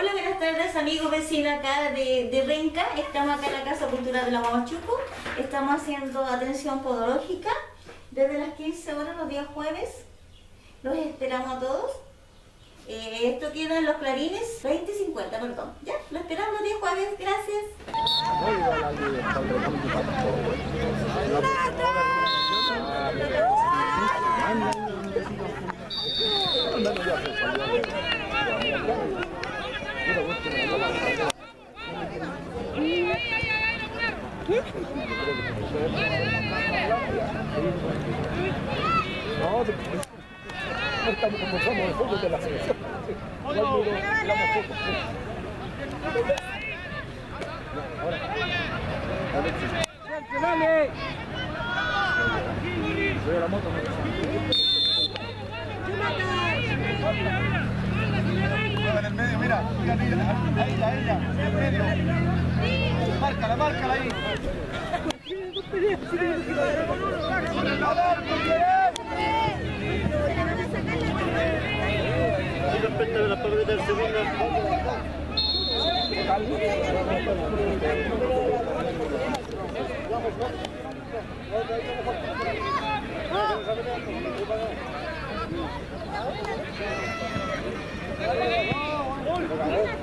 Hola, buenas tardes amigos vecinos acá de, de Renca. Estamos acá en la Casa Cultural de la Mamachuco. Estamos haciendo atención podológica desde las 15 horas los días jueves. Los esperamos a todos. Eh, esto queda en los clarines 20 y 50, perdón. Ya, lo esperamos los días jueves. Gracias. Estamos como somos el fútbol de la selección. No poco. ¡Dale! A la moto, En el medio, mira, mira, mira, ahí, ahí, ahí, en medio. Márcala, márcala ahí. Nomás ya.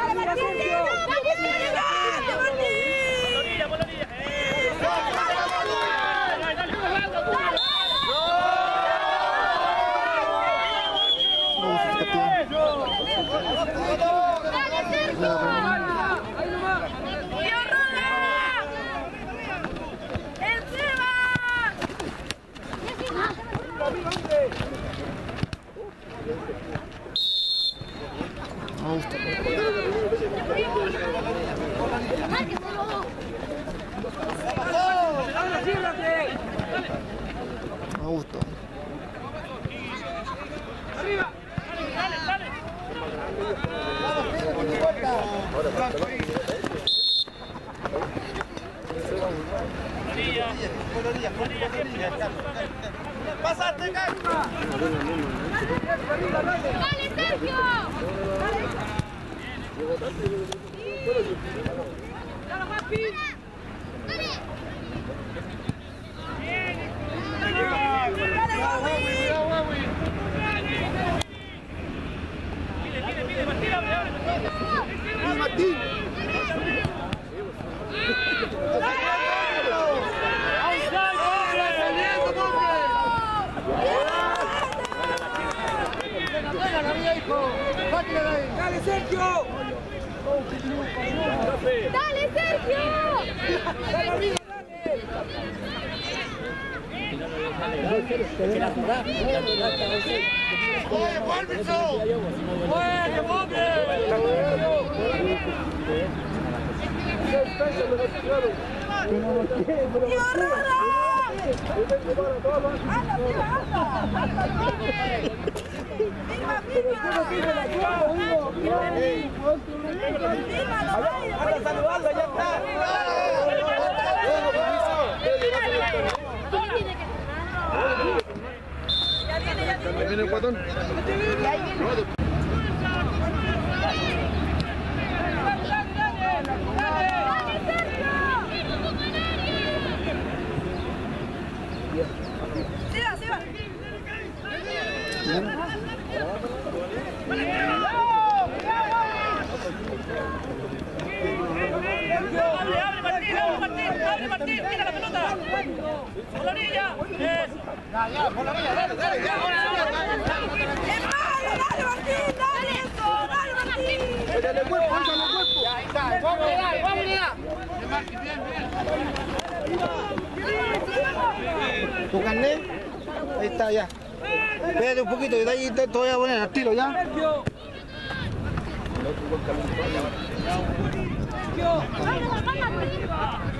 ¡Dale, Martín! Ahí viene el guatón. ¡Abre, abre, Martín, abre, Martín! ¡Abre, Martín! ¡Mira la pelota! ¡Por la orilla! Ya, por la dale, dale, dale, dale, dale, dale dale ahí está, dale, dale. ¿Tu carnet? Ahí está, ya. Espérate un poquito, yo de ahí te voy a poner al tiro, ¿ya? ¡Vamos, vamos,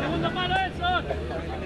Segundo palo, eso.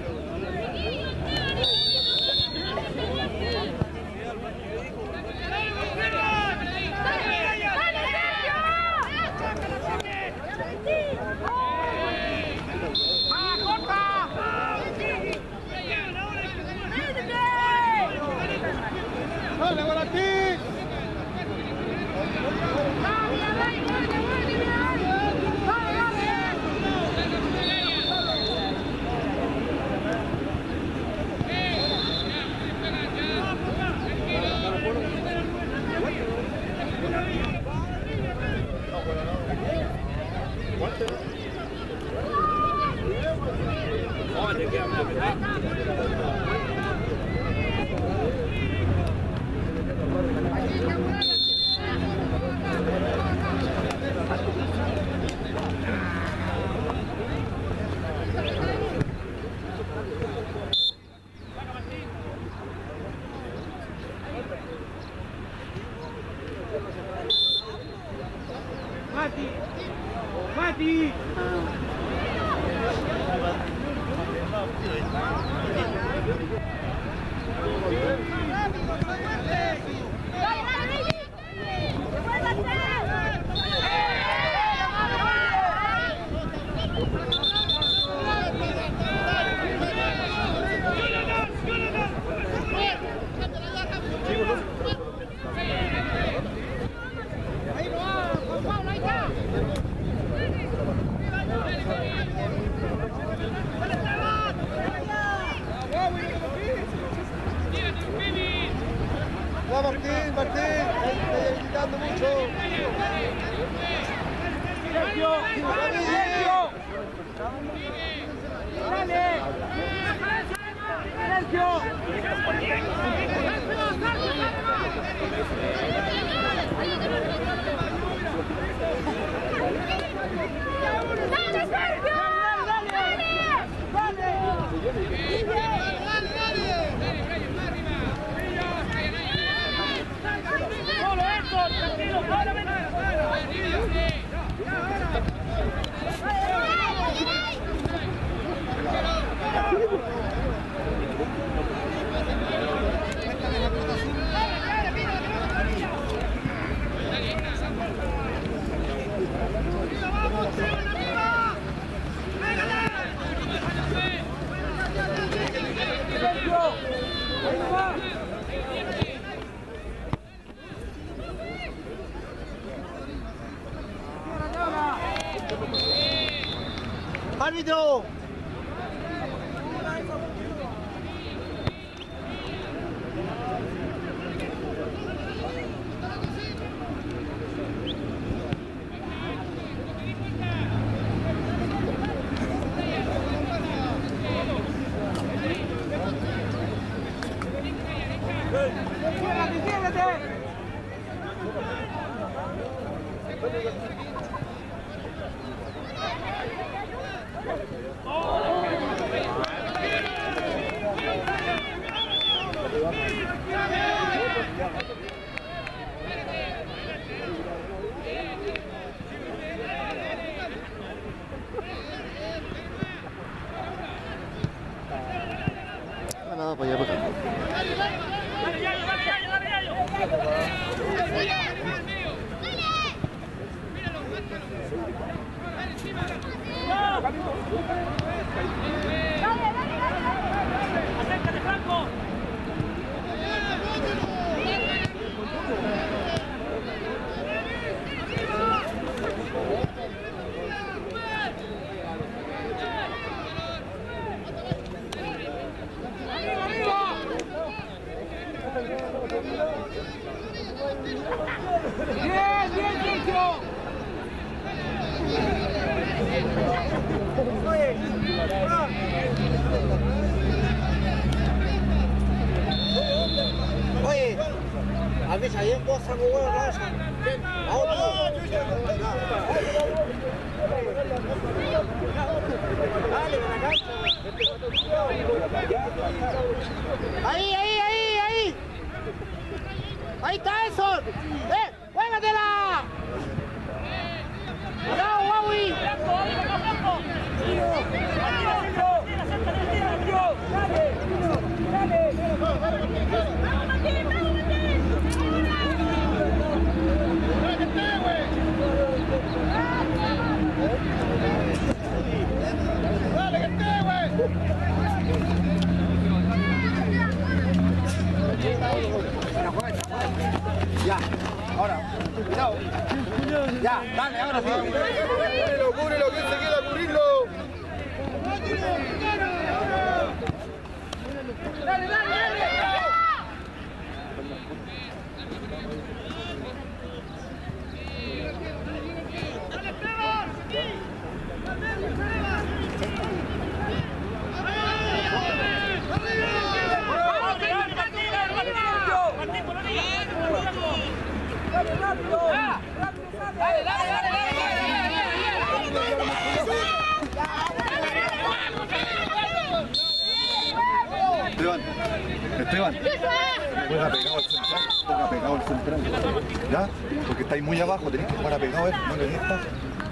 ¿Ya? Porque estáis muy abajo, tenéis que jugar apegado a él, no le gusta,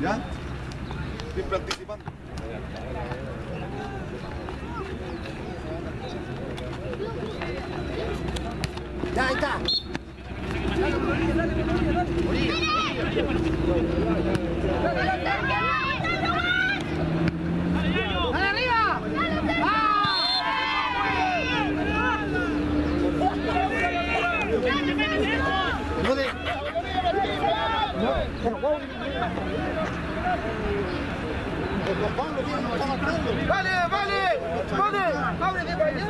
¿ya anticipando. Ya, ahí está. ¡Dale arriba! No de... ¡Vale, vale! ¡Vale! ¡Abre de para allá!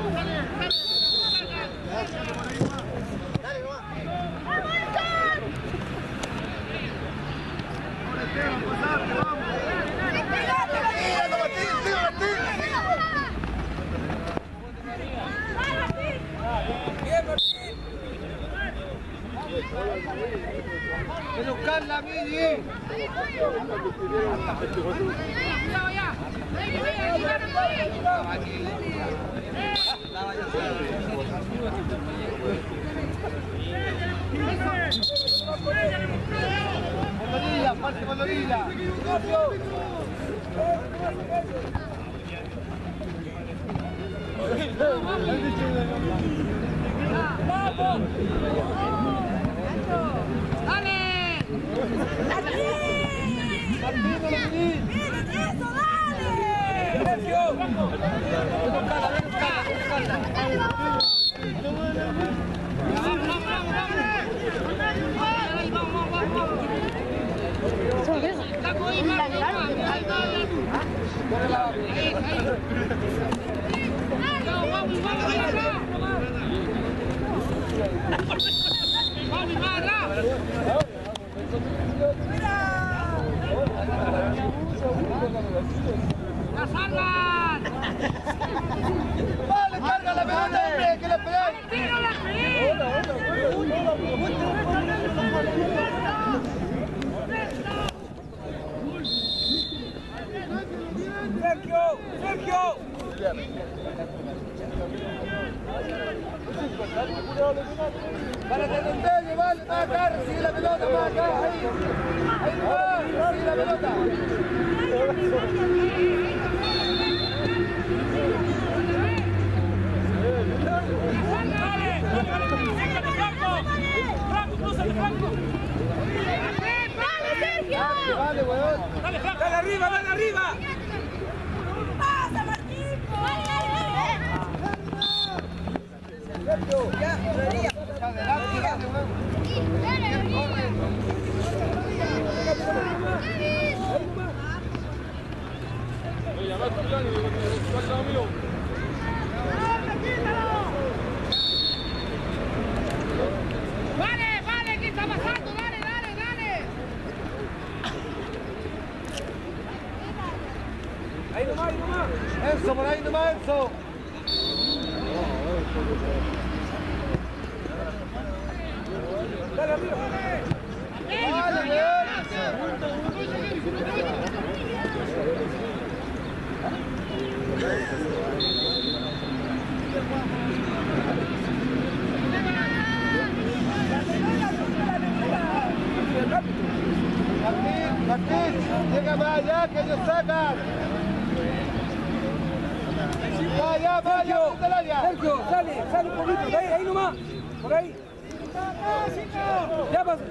¡Educar la mini! Colorilla, parte colorilla. ¡Vale, carga la pelota, hombre! ¡Que la pegáis! Sergio, Sergio. ¡Para que te entregue, vale! ¡Más acá! ¡Recibe la pelota, más acá! ¡Ahí! ¡Ahí va! ¡Recibe la pelota! ¡Vale, weón! Dale arriba, dale arriba. ¡Pasa, Martín! ¡Adelante, dale, weón! Vale, vale, ¿qué está pasando? Dale, dale, dale. ¡Ahí nomás, ahí nomás! ¡Enzo, por ahí nomás, Enzo! Dale arriba. Dale, bien. Martín, Martín, llega más allá que ellos sacan. Va allá, va allá, frente al área. Sergio, sale, sale un poquito, ahí, ahí nomás, por ahí. Ya pasa.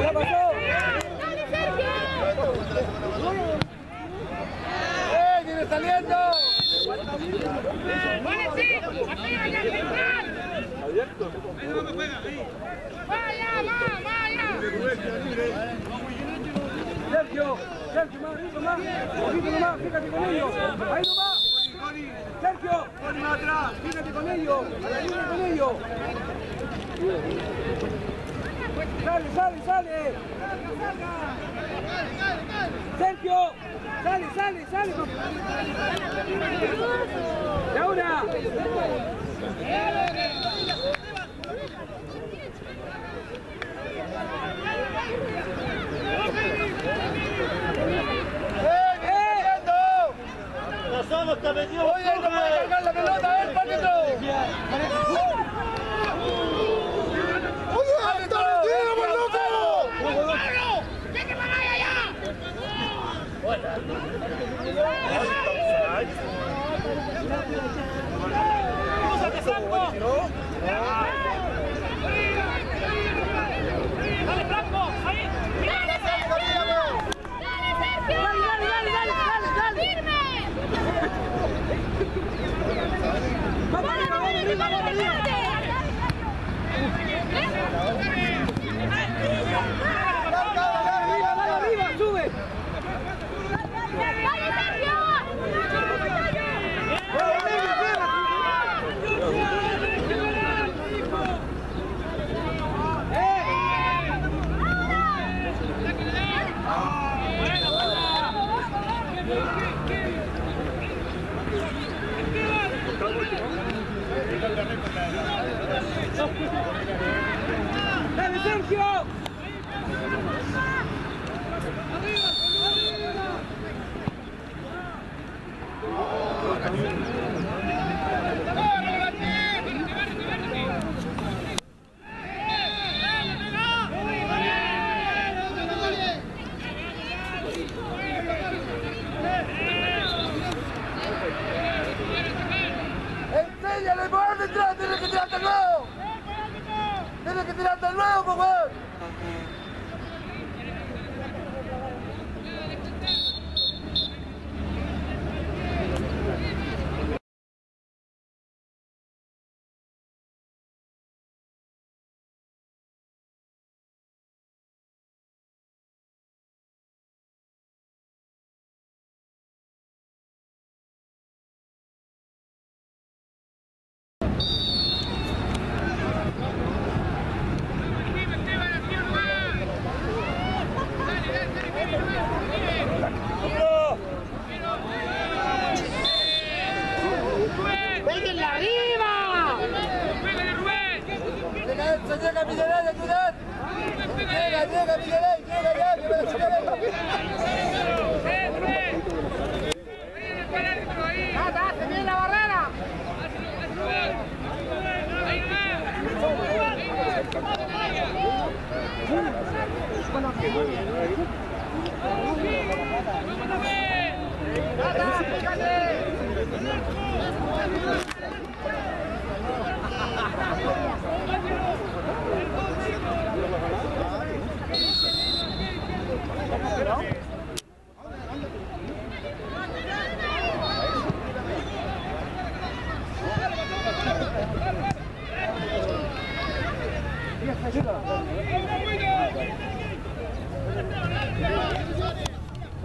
Ya pasó. ¡Eh, viene saliendo! ¡Vale, sí! ¡Arriba ya, central! ¡Vaya, va, vaya! Sergio, Sergio, más, más, poquito nomás, fíjate con ellos, ahí nomás. Sergio, más atrás, fíjate con ellos, con ellos. Sale, sale, sale. Sergio, sale, sale, sale. Y ahora. Oye, no puede cargar la pelota, él, Paquito. Oye, está metido, por loco. ¡Pablo! ¡Ya que para allá. ¡Dale, Franco! ¡Ahí! ¡Dale, Sergio! ¡Dale, dale, dale, dale, dale! ¡Firme! Vamos arriba, vamos arriba, vamos arriba. Dale, dale arriba, dale arriba, sube. ¡Dale, Sergio! Dale,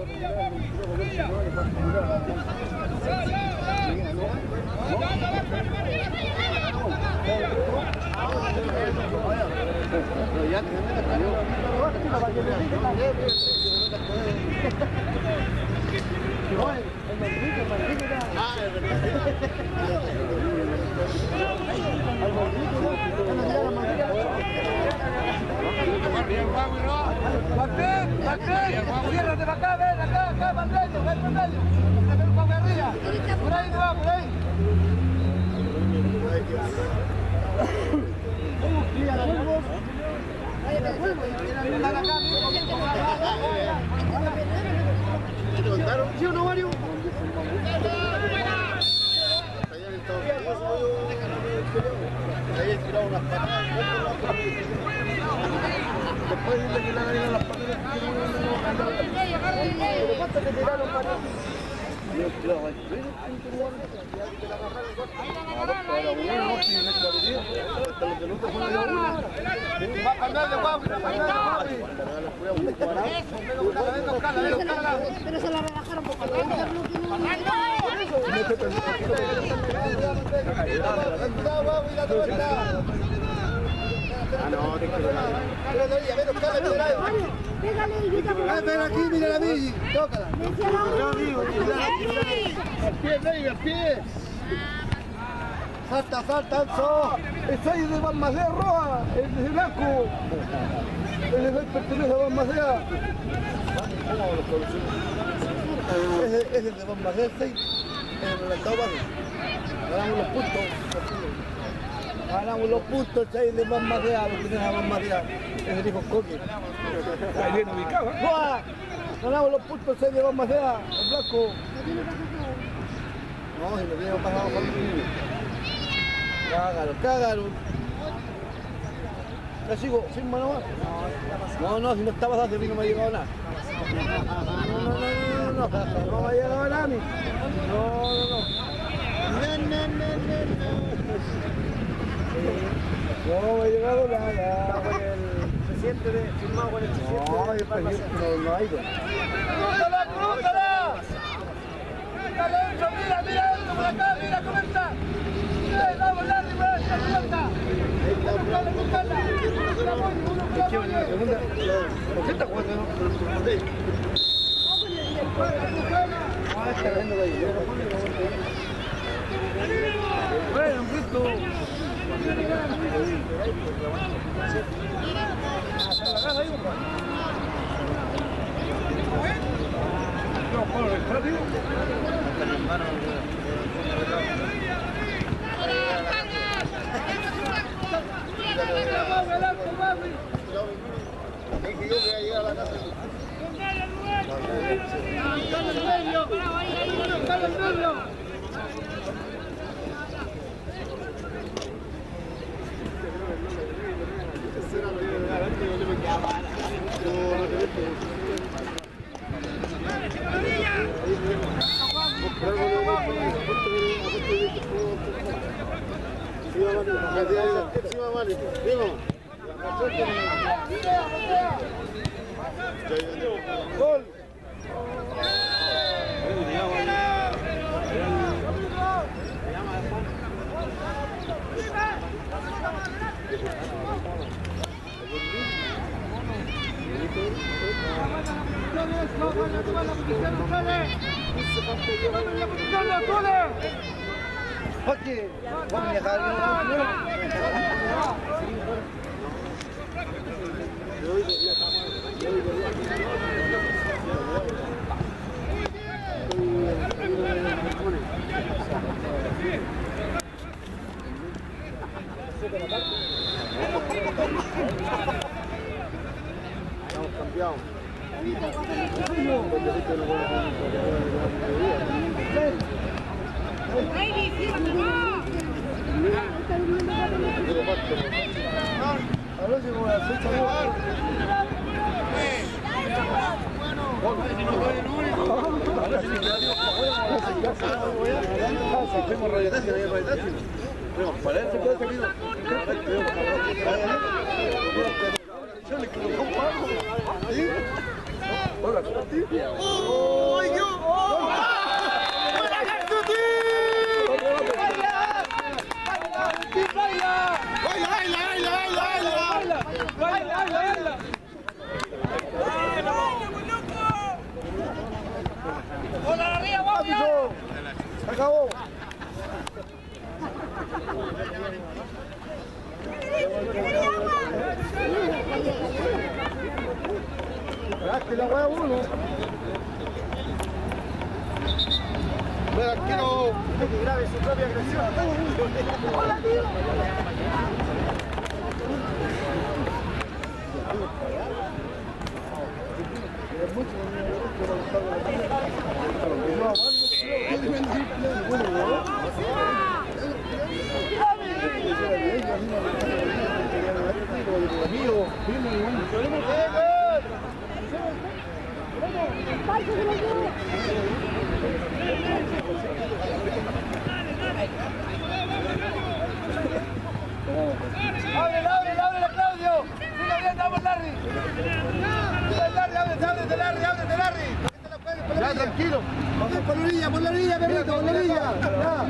Back up! Back up! Back up! Acá, para el medio, ven el medio. Arriba. Por ahí no va, por ahí. ¿Sí Mario? Después dice que le las patas. Pero ¿cuánto te tiraron para Va a cambiar de guapo, va a cambiar de guapo. Pero se la relajaron porque Ven, ven aquí, mira a mí, tócala. Al pie, baby, al pie. Salta, salta, Enzo. Es ahí de Balmacea Roja, el de blanco. El de pertenece a Balmacea. Es el de Balmacea 6, en el bajo. Ganamos los puntos. Ganamos los puntos, el de Balmacea, lo que tiene a Balmacea. Ese dijo Coque. Ahí bien ubicado. Ganamos los puntos, el de Balmacea, el blanco. No, si lo tiene pasado por el Cágalo, cágalo. Ya sigo, más. No, no, si no estabas hace mí no me ha llegado nada. No, no, no, no, no, no, no me ha llegado nada a mí. No, no, no. No, no, no, no, no. Ha llegado nada. Se siente firmado con el No, yo pues, no, no ha ido. ¡Crúzala, crúzala! ¡Dale, Enzo, mira, mira, Enzo, por acá, mira cómo está! ¡Eh, vamos, Larry, por esta pelota! ¡Buscala, buscala! Segunda, ¿80 cuatro, no? Ah, está de ahí. Bueno, un grito. No, Pablo, ¿está tío? Gol. Oye, vamos a dejar Estamos cambiados. A ver si como la fecha Si fuimos radiotaxi, no había radiotaxi. Fuimos para él, se puede salir. Yo le quiero comprar algo. ¿Sí? Hola, ¿sí? ¡Uy, yo! ¡Hola, uno. Pero arquero que grabe su propia agresión. ¡Ábrele, ábrele, ábrele, Claudio! ¡Siga bien, vamos, Larry! ¡Siga, Larry, ábrete, ábrete, Larry, ábrete, Larry! Ya, tranquilo. Por la orilla, por la orilla, perrito, por la orilla. Ya.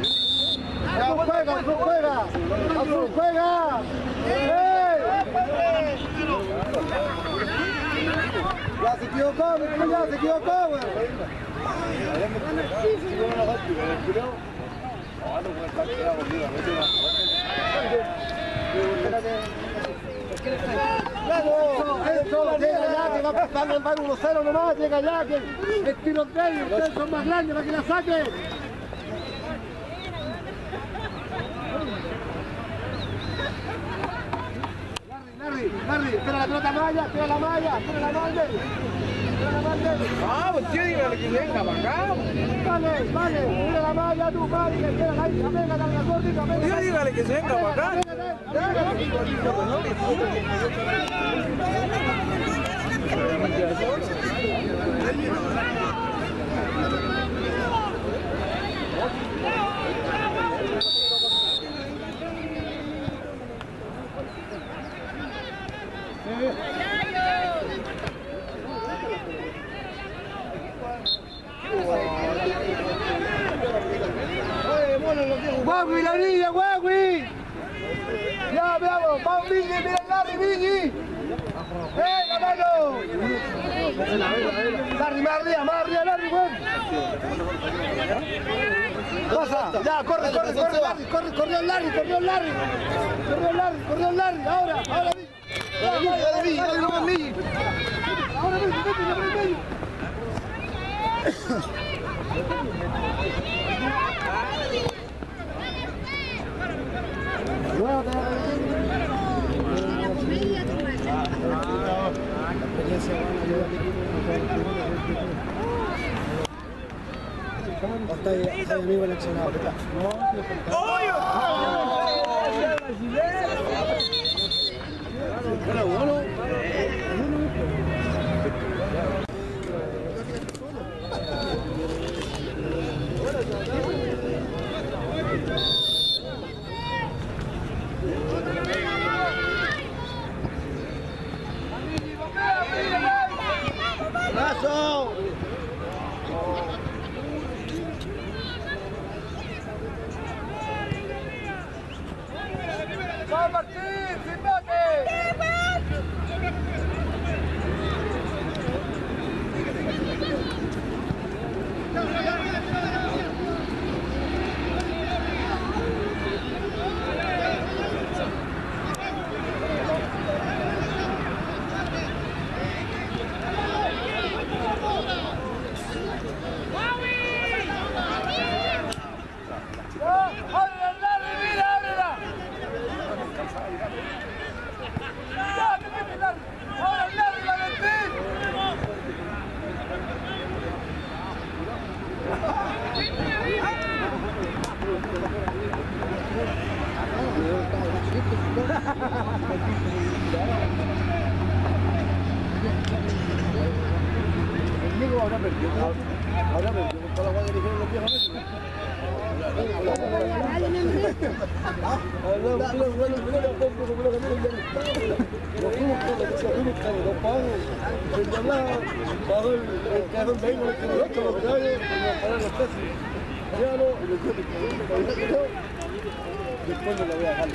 Azul juega, azul juega. Azul juega. ¡Ey! Ya se equivocó, mi cuñado, se equivocó, güey. Eso, llega que va a pasar el 1-0 nomás, llega que el ustedes son más grandes para que la saquen. Larry, Larry, espera la pelota malla, espera la malla, espera la malla. La tío, dígale que venga para acá. Vale, la malla, tú, vale, que queda ahí, apégate a la gordita, apégate. Tío, dígale que se venga para acá. ¡Guagui, la niña, guagui! Ya, veamos, vamos, Vicky, mira el Larry, Vicky. ¡Eh, la mano! Larry, más arriba, más arriba, Larry, güey. Pasa, ya, corre, corre, corre, Larry, corre, corrió el Larry, corrió el Larry. Corrió el Larry, corrió el Larry, ahora, ahora, Vicky. Ahora, Vicky, ahora, Vicky, ahora, Vicky, ahora, Vicky. ¡Brazo! Ahora perdió. Ahora perdió con toda la guardia que dijeron los viejos. Después lo voy a dejar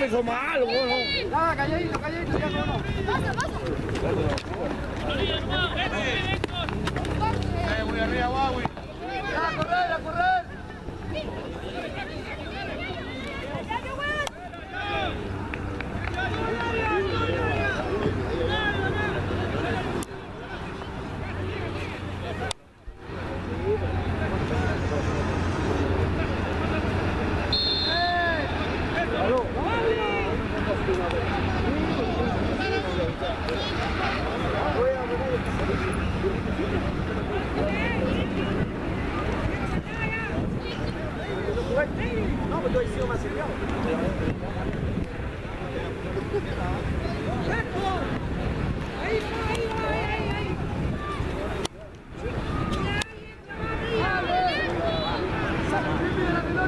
me hizo mal, bueno. Ya, calladito, calladito, ya, no. Pasa, pasa. Eh, voy arriba, Wawi.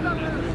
Come on,